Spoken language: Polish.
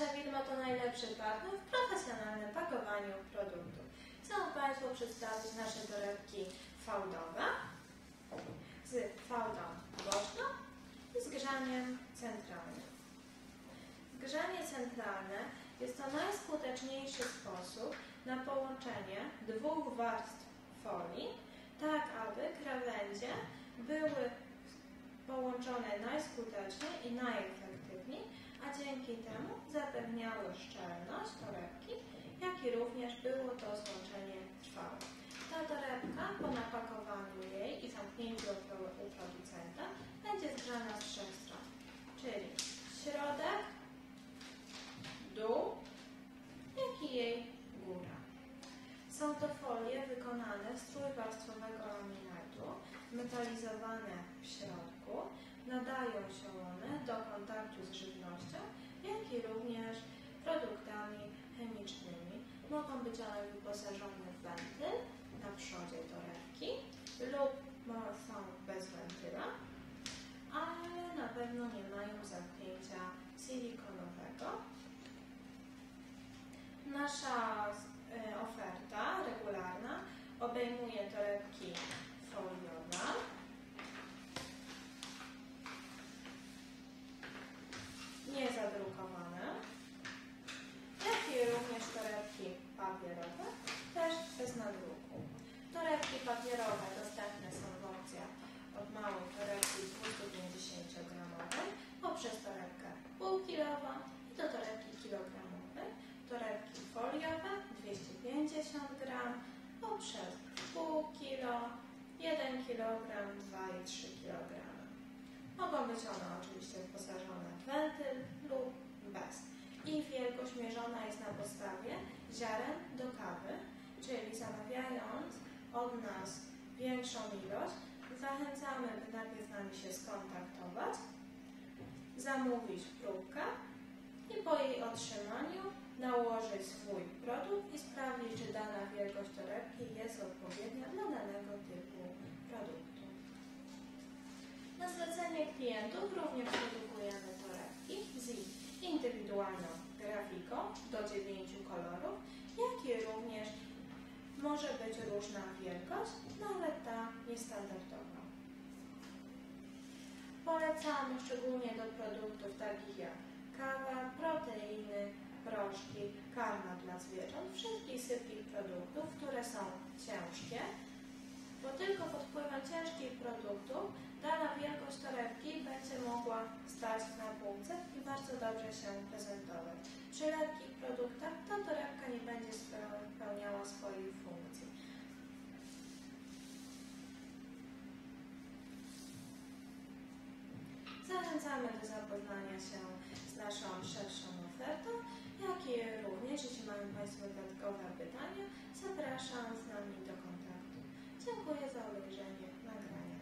Nasza firma to najlepszy partner w profesjonalnym pakowaniu produktu. Chcę Państwu przedstawić nasze torebki fałdowe z fałdą boczną i z grzaniem centralnym. Grzanie centralne jest to najskuteczniejszy sposób na połączenie dwóch warstw folii, tak aby krawędzie były połączone najskuteczniej i najefektywniej, a dzięki temu zapewniały szczelność torebki, jak i również było to złączenie trwałe. Ta torebka po napakowaniu jej i zamknięciu u producenta będzie zgrzana z trzech stron, czyli środek, dół, jak i jej góra. Są to folie wykonane z trójwarstwowego laminatu, metalizowane w środku. Nadają się one do kontaktu z żywnością, jak i również produktami chemicznymi. Mogą być one wyposażone w wentyl na przodzie torebki lub są bez wentyla, ale na pewno nie mają zamknięcia silikonowego. Nasza e, oferta regularna obejmuje torebki foliowe, niezadrukowane, jak i również torebki papierowe, też bez nadruku. Torebki papierowe dostępne są w opcjach od małej torebki 250 gramowej poprzez torebkę półkilową i do torebki kilogramowej, torebki foliowe 250 gram poprzez pół kilo, 1 kg, 2,3 kg. Mogą być one oczywiście wyposażone w wentyl lub bez. Ich wielkość mierzona jest na podstawie ziaren do kawy, czyli zamawiając od nas większą ilość, zachęcamy, by najpierw z nami się skontaktować, zamówić próbkę i po jej otrzymaniu nałożyć swój produkt i sprawdzić, czy dana wielkość torebki jest odpowiednia dla danego typu produktu. Na zlecenie klientów również produkujemy torebki z indywidualną grafiką do 9 kolorów, może być różna wielkość, nawet ta niestandardowa. Polecamy szczególnie do produktów takich jak kawa, proteiny, proszki, karma dla zwierząt, wszystkich sypkich produktów, które są ciężkie, bo tylko pod wpływem ciężkich produktów dana wielkość torebki będzie mogła stać na półce i bardzo dobrze się prezentować. Przy lekkich produktach ta torebka nie będzie spełniała zachęcamy do zapoznania się z naszą szerszą ofertą, jak i również, jeśli mają Państwo dodatkowe pytania, zapraszam z nami do kontaktu. Dziękuję za obejrzenie nagrania.